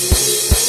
Música